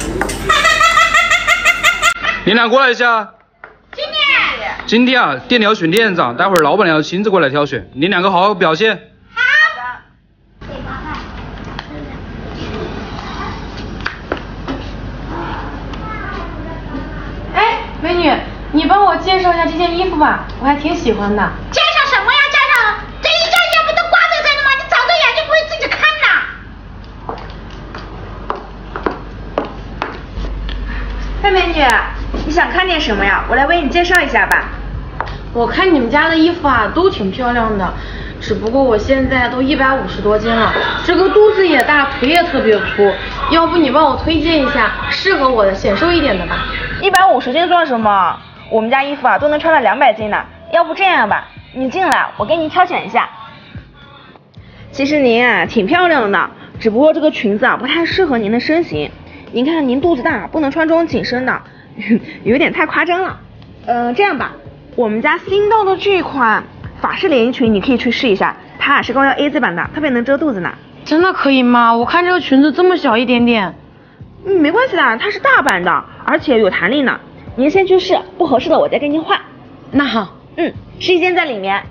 你俩过来一下。今天。今天啊，店里要选店长，待会儿老板娘要亲自过来挑选，你两个好好表现。哎，美女，你帮我介绍一下这件衣服吧，我还挺喜欢的。介绍什么呀？介绍这一件衣服都挂在这里吗？你长着眼睛不会自己看呐？哎，美女，你想看点什么呀？我来为你介绍一下吧。我看你们家的衣服啊，都挺漂亮的，只不过我现在都一百五十多斤了，这个肚子也大，腿也特别粗，要不你帮我推荐一下适合我的、显瘦一点的吧？一百五十斤算什么？我们家衣服啊都能穿到两百斤呢。要不这样吧，你进来，我给你挑选一下。其实您啊挺漂亮的呢，只不过这个裙子啊不太适合您的身形。您看您肚子大，不能穿这种紧身的，有点太夸张了。嗯，这样吧。我们家新到的这款法式连衣裙，你可以去试一下，它是高腰 A 字版的，特别能遮肚子呢。真的可以吗？我看这个裙子这么小一点点。嗯，没关系的，它是大版的，而且有弹力呢。您先去试，不合适的我再跟您换。那好，嗯，试衣间在里面。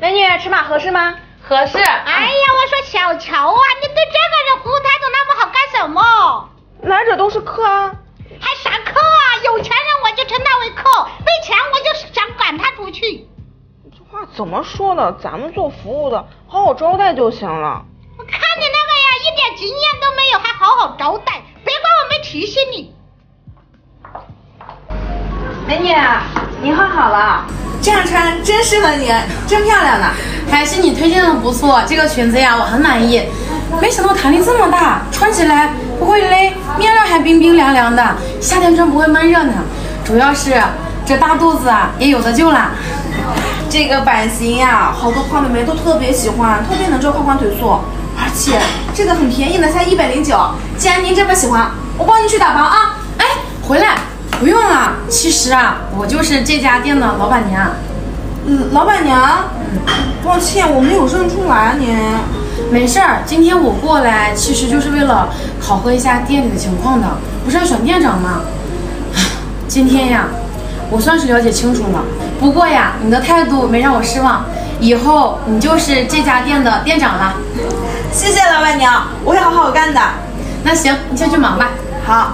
美女，尺码合适吗？合适。哎呀，我说小乔啊，你对这个人服务态度那么好干什么？来者都是客啊。还啥客啊？有钱人我就称他为客，没钱我就想赶他出去。这话怎么说的？咱们做服务的，好好招待就行了。我看你那个呀，一点经验都没有，还好好招待，别怪我没提醒你。美女，你换好了，这样穿真适合你，真漂亮呢。还是你推荐的不错，这个裙子呀，我很满意。没想到弹力这么大，穿起来不会勒，还冰冰凉凉的，夏天穿不会闷热呢。主要是这大肚子啊，也有的救了。这个版型呀，好多胖妹妹都特别喜欢，特别能遮胯宽腿粗，而且这个很便宜的，才一百零九。既然您这么喜欢，我帮您去打包啊。哎，回来，不用了。其实啊，我就是这家店的老板娘。嗯，老板娘，抱歉，我没有认出来您。没事儿，今天我过来其实就是为了考核一下店里的情况的，不是要选店长吗？今天呀，我算是了解清楚了。不过呀，你的态度没让我失望，以后你就是这家店的店长了。谢谢老板娘，我会好好干的。那行，你先去忙吧。好。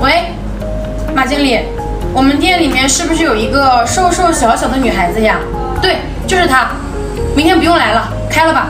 喂，马经理。我们店里面是不是有一个瘦瘦小小的女孩子呀？对，就是她。明天不用来了，开了吧。